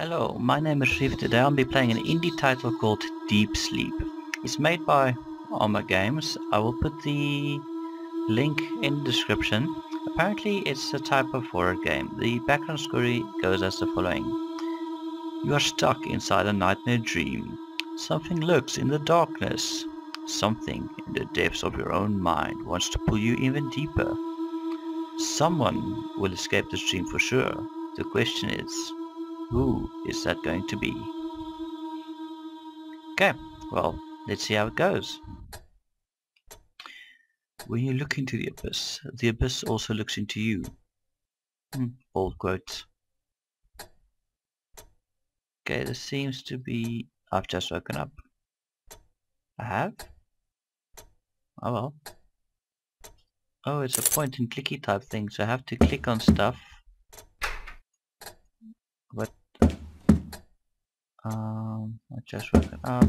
Hello, my name is Reef. Today I'll be playing an indie title called Deep Sleep. It's made by Armor Games. I will put the link in the description. Apparently it's a type of horror game. The background story goes as the following. You are stuck inside a nightmare dream. Something lurks in the darkness. Something in the depths of your own mind wants to pull you even deeper. Someone will escape this dream for sure. The question is, who is that going to be? Okay, well, let's see how it goes. When you look into the abyss, the abyss also looks into you. Hmm, old quote. Okay, this seems to be... I've just woken up. I have? Oh well. Oh, it's a point and clicky type thing, so I have to click on stuff. What? Um, I just woken up.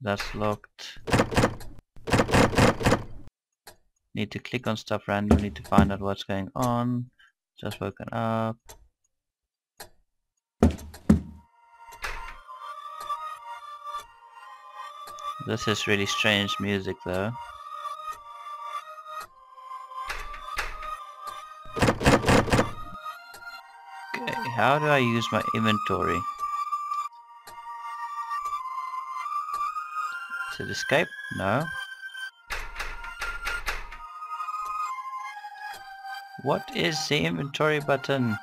That's locked. Need to click on stuff randomly to find out what's going on. Just woken up. This is really strange music though. How do I use my inventory? Is it escape? No. What is the inventory button?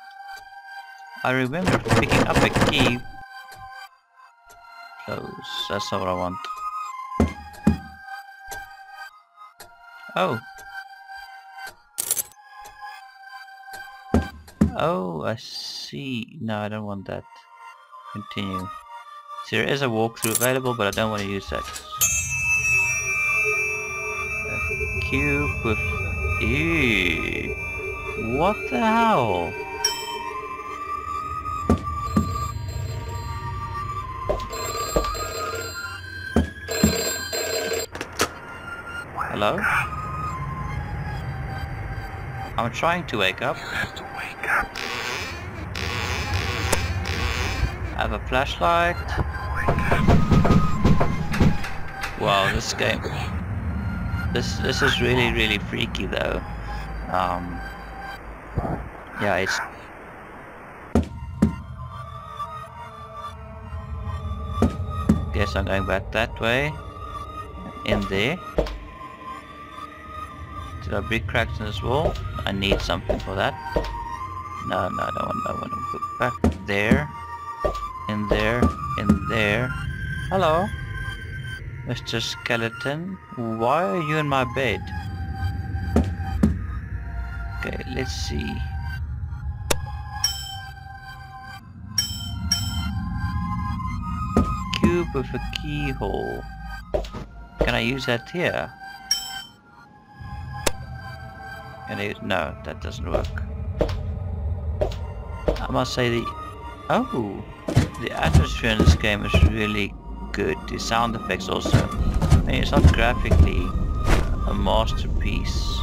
I remember picking up a key. Close, that's not what I want. Oh. Oh, I see. No, I don't want that. Continue. So there is a walkthrough available, but I don't want to use that. A cube with... Ew. What the hell? Hello? I'm trying to wake up. You have to wake up. I have a flashlight. Wow, this game. This this is really really freaky though. Um. Yeah, it's. Guess I'm going back that way. In there. There are big cracks in this wall. I need something for that. No, no, I don't want. I want to go back there. In there. In there. Hello, Mr. Skeleton. Why are you in my bed? Okay, let's see. Cube with a keyhole. Can I use that here? Can I use, no, that doesn't work. I must say the oh, the atmosphere in this game is really good. The sound effects also. I mean, it's not graphically a masterpiece.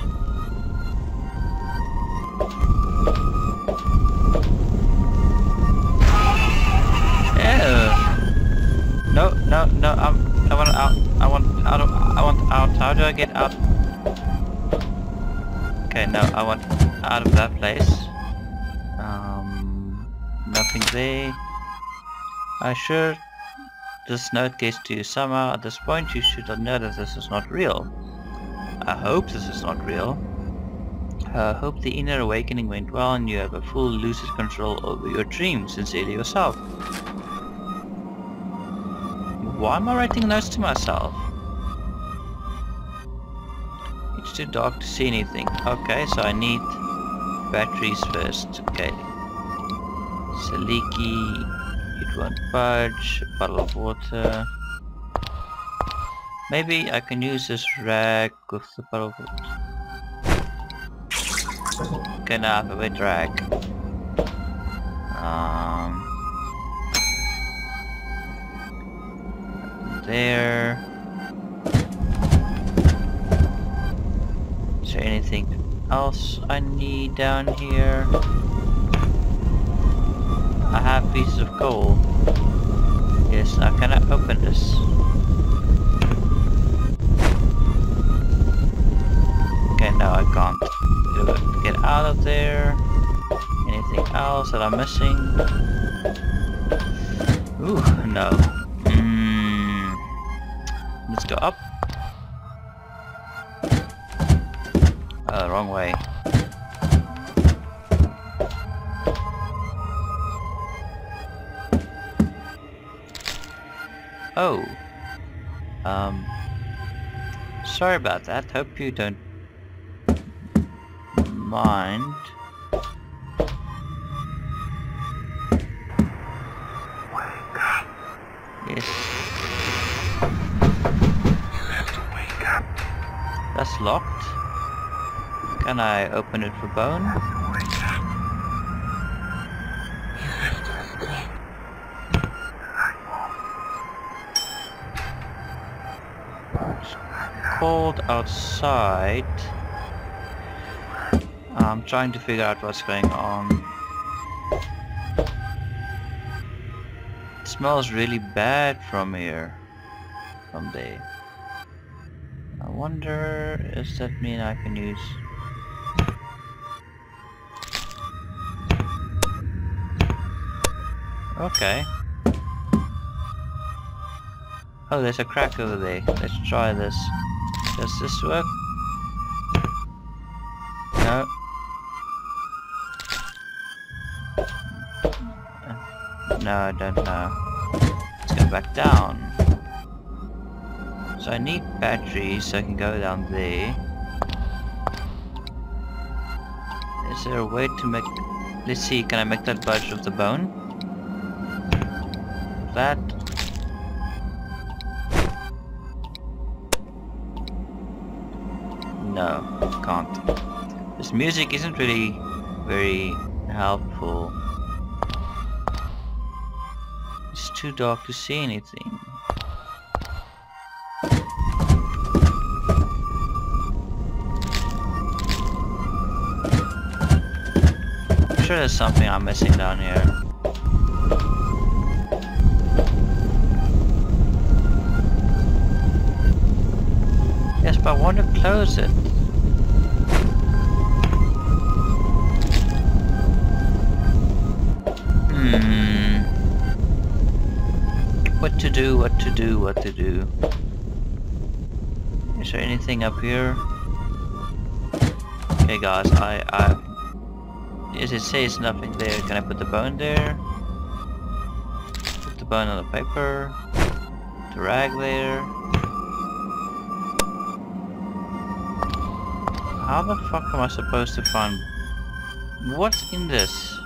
No, no, no. I'm. I want out. I want out. I want out. How do I get out? Okay, no. I want out of that place. Um, nothing there. I sure this note gets to you somehow. At this point, you should know that this is not real. I hope this is not real. I hope the inner awakening went well and you have a full lucid control over your dreams. Sincerely yourself. Why am I writing notes to myself? It's too dark to see anything. Okay, so I need batteries first. Okay. It's won't budge. A bottle of water. Maybe I can use this rag with the bottle of water. Now I have a wet rag. Um, there. Is there anything else I need down here? I have pieces of coal. Yes, I open this? Okay, now I can't. Get out of there. Anything else that I'm missing? Ooh, no. Mm. Let's go up. Oh, wrong way. Oh. Um. Sorry about that. Hope you don't mind. Yes. You have to wake up That's locked. Can I open it for bone? Cold outside. I'm trying to figure out what's going on. It smells really bad from here. From there. I wonder, does that mean I can use... Okay. Oh, there's a crack over there. Let's try this. Does this work? No. No, I don't know. Let's go back down. So I need batteries so I can go down there. Is there a way to make... Let's see, can I make that budge of the bone? That... This music isn't really very helpful. It's too dark to see anything. I'm sure there's something I'm missing down here. Yes, but I want to close it. Do, what to do, what to do. Is there anything up here? Okay guys, I, I... As it says nothing there, can I put the bone there? Put the bone on the paper. The rag there. How the fuck am I supposed to find... What's in this?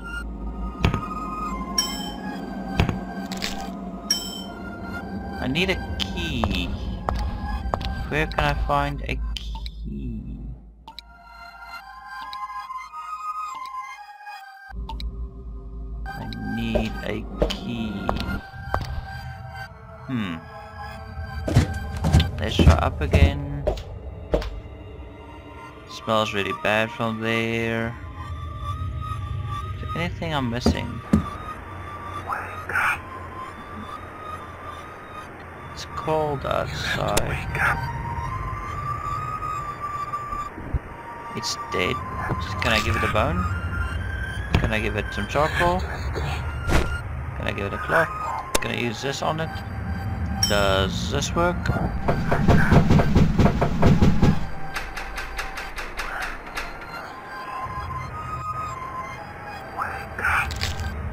Need a key. Where can I find a key? I need a key. Hmm. Let's try up again. Smells really bad from there. Is there anything I'm missing? Cold outside. It's dead. Can I give it a bone? Can I give it some charcoal? Can I give it a cloth? Can I use this on it? Does this work?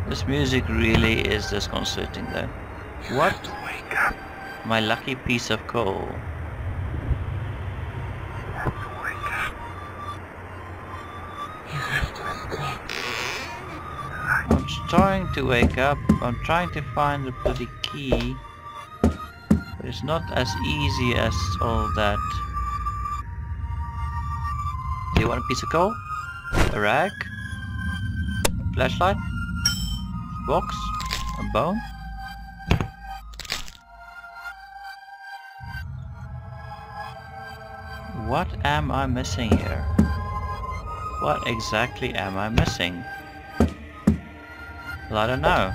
This music really is disconcerting though. What? My lucky piece of coal. I'm trying to wake up. I'm trying to find the bloody key. But it's not as easy as all that. Do you want a piece of coal? A rag? Flashlight? Box? A bone? What am I missing here? What exactly am I missing? Well, I don't know.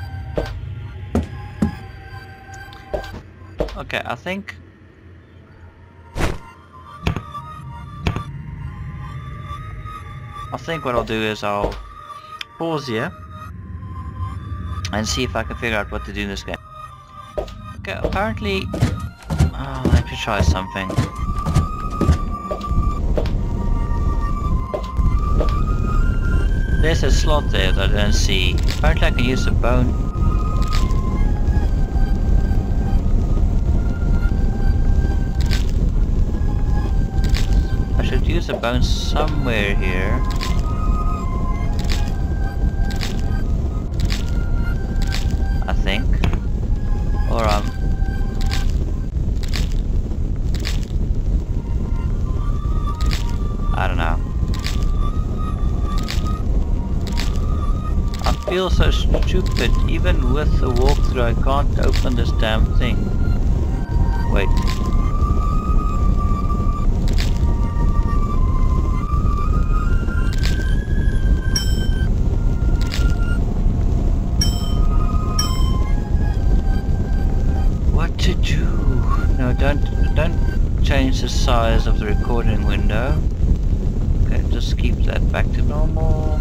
Okay, I think... I think what I'll do is I'll pause here and see if I can figure out what to do in this game. Okay, apparently... Oh, let me try something. There's a slot there that I don't see. Apparently I can use the bone. I should use a bone somewhere here. So stupid. Even with the walkthrough I can't open this damn thing. Wait. What to do? No, don't don't change the size of the recording window. Okay, just keep that back to normal.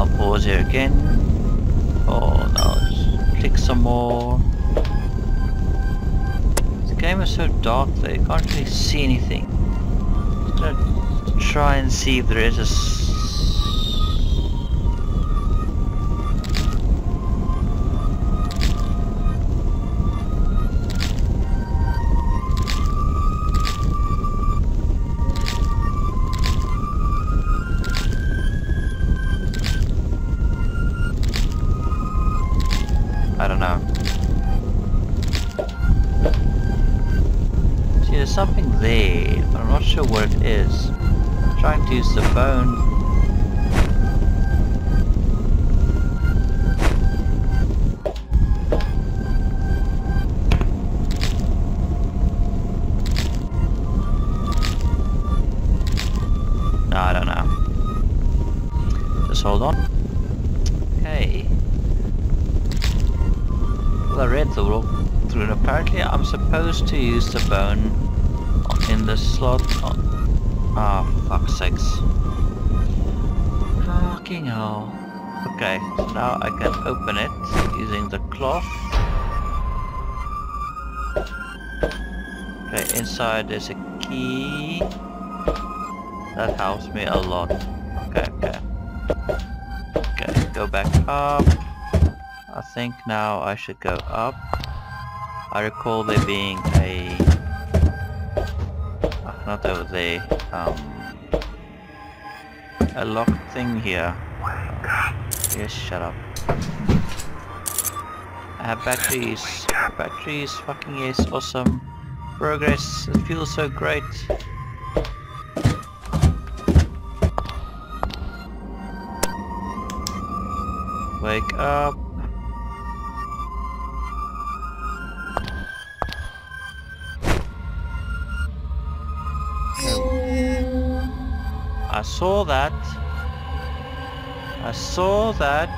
I'll pause here again. Oh no, just click some more. The game is so dark that you can't really see anything. Gonna try and see if there is a sure what it is. I'm trying to use the phone. No, I don't know. Just hold on. Okay. Well, I read the walkthrough and apparently I'm supposed to use the bone in the slot Okay, so now I can open it using the cloth. Okay, inside there's a key. That helps me a lot. Okay, okay. Okay, go back up. I think now I should go up. I recall there being a... Not over there. Um, a locked thing here. Yes, shut up. I have batteries. Batteries, fucking yes, awesome. Progress, it feels so great. Wake up. I saw that. I saw that.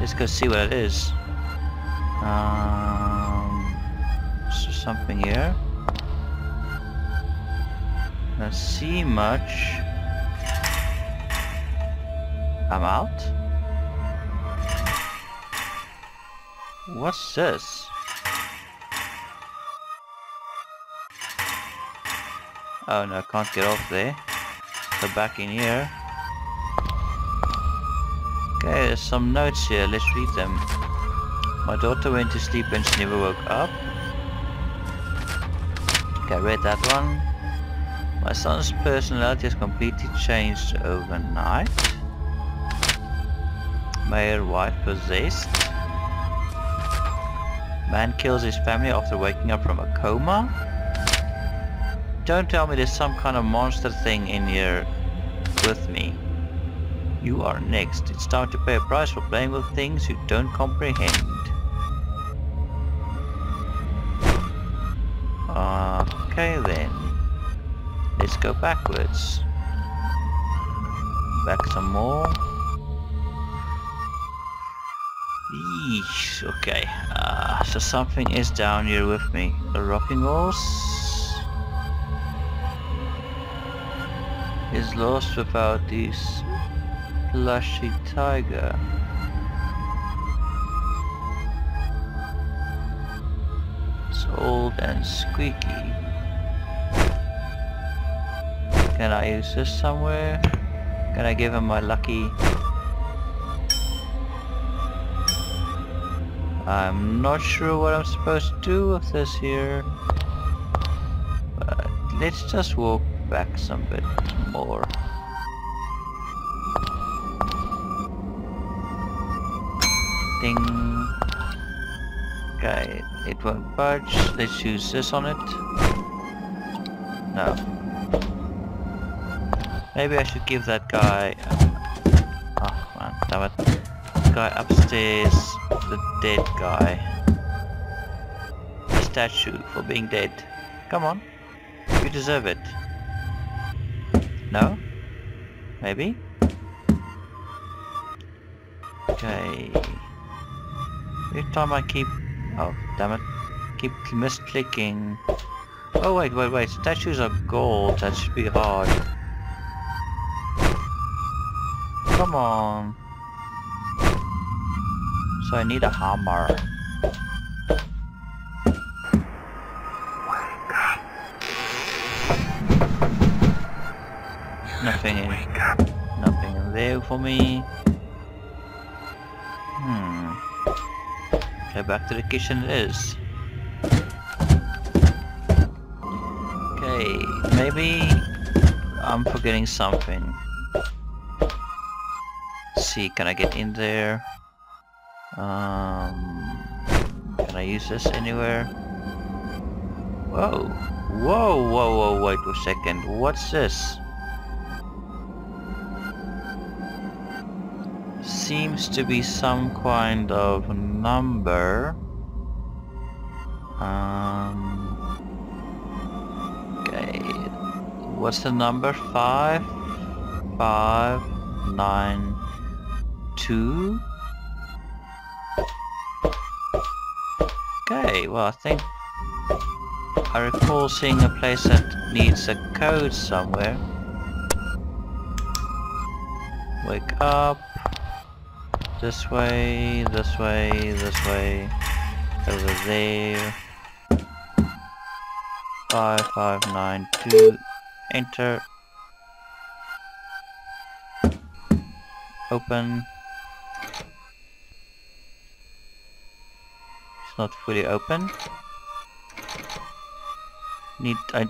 Let's go see what it is. Um, is there something here? Don't see much. I'm out. What's this? Oh no, I can't get off there. So back in here. Okay, there's some notes here, let's read them. My daughter went to sleep and she never woke up. Okay, I read that one. My son's personality has completely changed overnight. Mayor wife possessed. Man kills his family after waking up from a coma. Don't tell me there's some kind of monster thing in here with me. You are next. It's time to pay a price for playing with things you don't comprehend. Okay then. Let's go backwards. Back some more. Yeesh, okay. Uh, so something is down here with me. The rocking horse is lost without this plushy tiger. It's old and squeaky. Can I use this somewhere? Can I give him my lucky I'm not sure what I'm supposed to do with this here. But let's just walk back some bit more. Ding. Okay, it won't budge. Let's use this on it. No. Maybe I should give that guy... Uh, oh man, damn it. Guy upstairs the dead guy. A statue for being dead. Come on. You deserve it. No? Maybe? Okay. Every time I keep... Oh, damn it. Keep misclicking. Oh wait, wait, wait. Statues are gold. That should be hard. Come on. So I need a hammer. Nothing in, nothing in there for me. Okay, back to the kitchen it is. Okay, maybe I'm forgetting something. Let's see, can I get in there? Um, can I use this anywhere? Whoa! Whoa, whoa, whoa, wait a second. What's this? Seems to be some kind of number. Um, okay. What's the number? Five? Five? Nine? Two? Okay, well I think I recall seeing a place that needs a code somewhere. Wake up. This way, this way, this way. Over there. 5592. Enter. Open. It's not fully open. Need I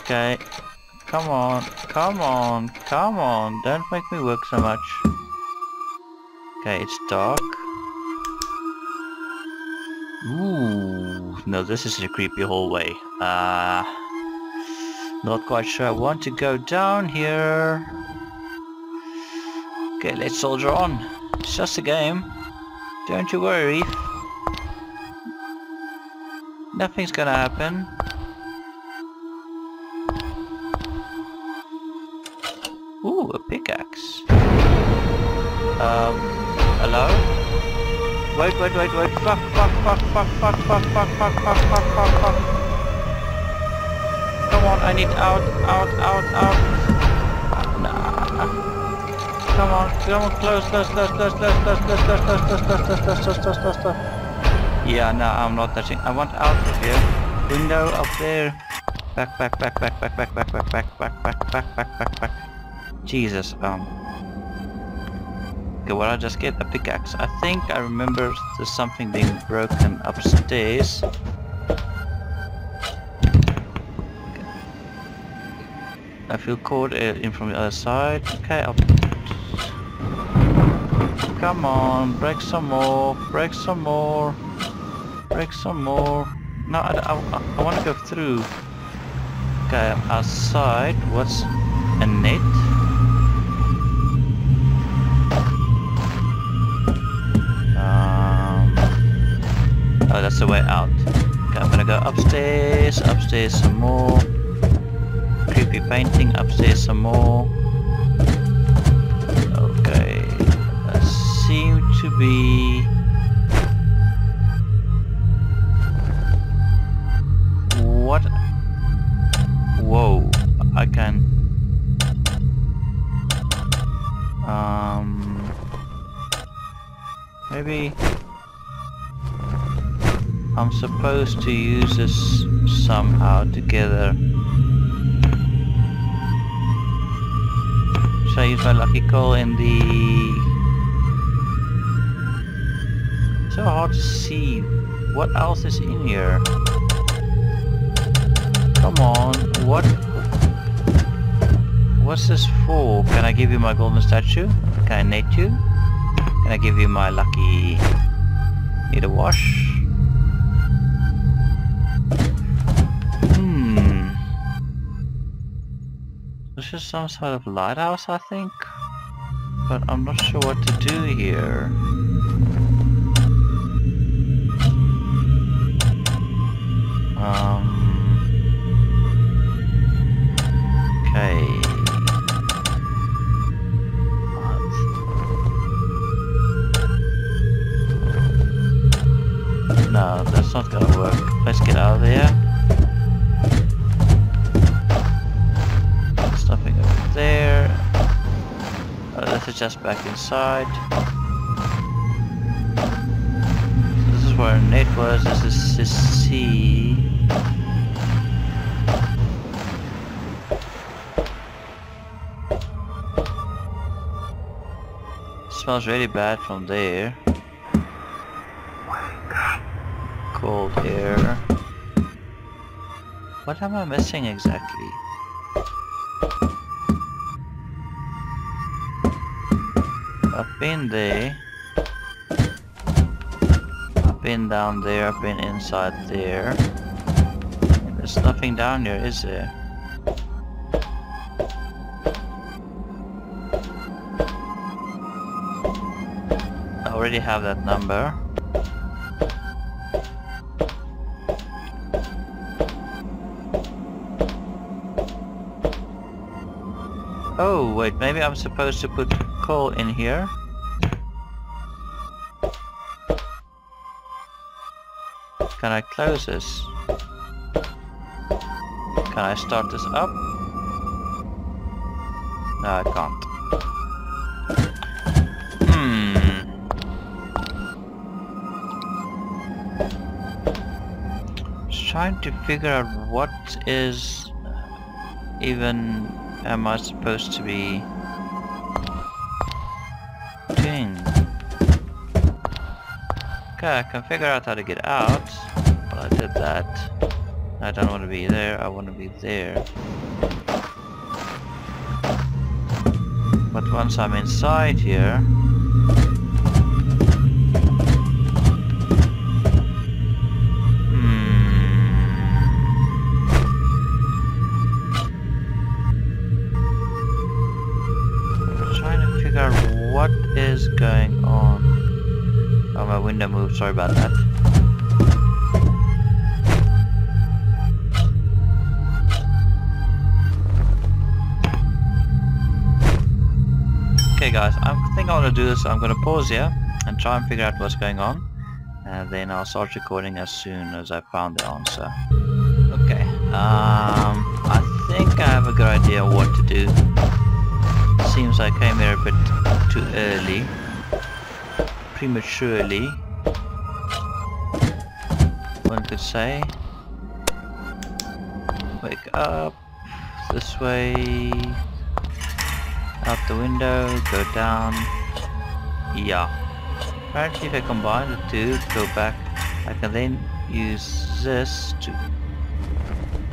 Okay. Come on, come on, come on, don't make me work so much. Okay, it's dark. Ooh, no, this is a creepy hallway. Uh, not quite sure I want to go down here. Okay, let's soldier on. It's just a game. Don't you worry. Nothing's gonna happen. Wait, wait, wait, wait. Fuck, fuck, fuck, fuck, fuck, fuck, fuck, fuck, fuck, fuck, fuck, fuck. Come on, I need out, out, out, out. Come on, come on, close, close, close, close, close, close, close, close, close, close, close, close, close, close, close, close. Yeah, no, I'm not touching. I want out of here. Window up there. Back, back, back, back, back, back, back, back, back, back, back, back, back, back, back. Jesus, um. Okay, what I just get? A pickaxe. I think I remember there's something being broken upstairs. I feel caught uh, in from the other side. Okay, I'll Come on, break some more, break some more, break some more. No, I, I, I want to go through. Okay, outside, what's a net? The way out. Okay, I'm gonna go upstairs, upstairs some more. Creepy painting, upstairs some more. Okay, that seem to be... I'm supposed to use this somehow together. Should I use my lucky call in the... So hard to see. What else is in here? Come on, what? What's this for? Can I give you my golden statue? Can I nate you? Can I give you my lucky... Need a wash? This is some sort of lighthouse, I think. But I'm not sure what to do here. Um. Okay. No, that's not gonna work. Let's get out of there. There. Uh, let's adjust back inside. This is where Nate was. This is this C. Smells really bad from there. Cold air. What am I missing exactly? I've been there. I've been down there, I've been inside there. There's nothing down here, is there? I already have that number. Oh, wait, maybe I'm supposed to put coal in here? Can I close this? Can I start this up? No, I can't. Hmm. Trying to figure out what is even am I supposed to be doing? Okay, I can figure out how to get out. Well, I did that. I don't want to be there, I want to be there. But once I'm inside here... sorry about that. Okay guys, I think I'm gonna do this, I'm gonna pause here and try and figure out what's going on. And then I'll start recording as soon as I found the answer. Okay, um, I think I have a good idea what to do. Seems I came here a bit too early. Prematurely. Could say. Wake up. This way. Out the window. Go down. Yeah. Apparently if I combine the two, go back, I can then use this to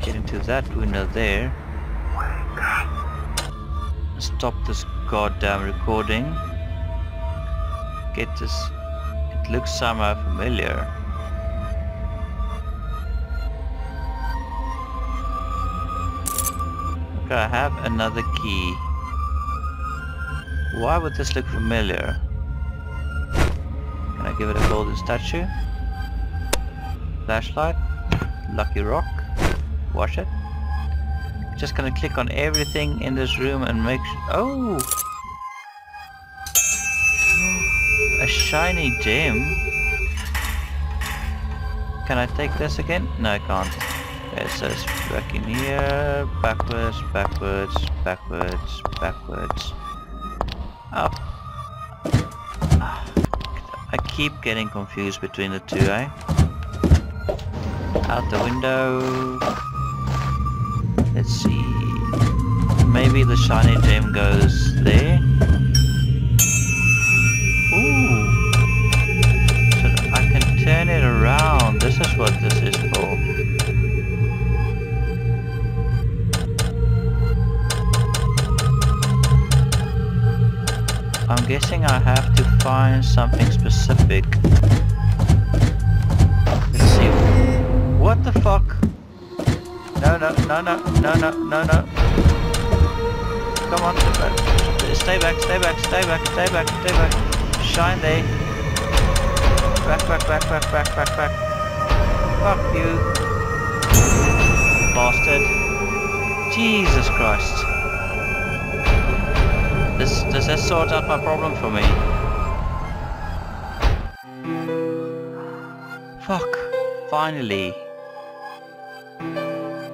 get into that window there. Stop this goddamn recording. Get this. It looks somehow familiar. I have another key. Why would this look familiar? Can I give it a golden statue? Flashlight? lucky rock. Wash it. Just gonna click on everything in this room and make. Oh! A shiny gem. Can I take this again? No, I can't. It says back in here, backwards, backwards, backwards, backwards, up. I keep getting confused between the two, eh? Out the window. Let's see. Maybe the shiny gem goes there. Ooh. So I can turn it around. This is what this is I'm guessing I have to find something specific. Let's see. What the fuck? No, no, no, no, no, no, no, no. Come on. Stay back, stay back, stay back, stay back, stay back. Shine there. Back, back, back, back, back, back, back. Fuck you. Bastard. Jesus Christ. This, does this sort out my problem for me? Fuck. Finally.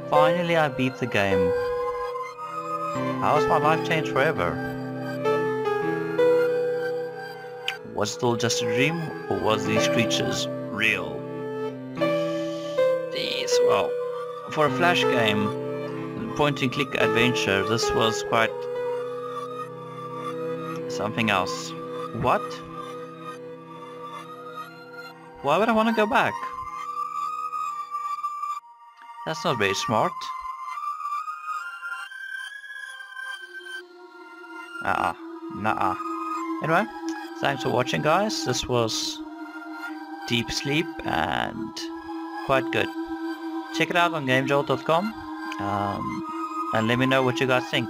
Finally I beat the game. How's my life changed forever? Was it all just a dream or was these creatures real? These, well, for a flash game, point and click adventure, this was quite something else. What? Why would I want to go back? That's not very smart. Ah, uh -uh. nah. Anyway, thanks for watching guys. This was Deep Sleep and quite good. Check it out on GameJolt.com um, and let me know what you guys think.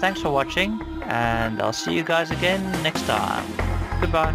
Thanks for watching and I'll see you guys again next time. Goodbye.